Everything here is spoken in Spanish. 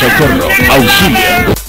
Socorro, auxilio.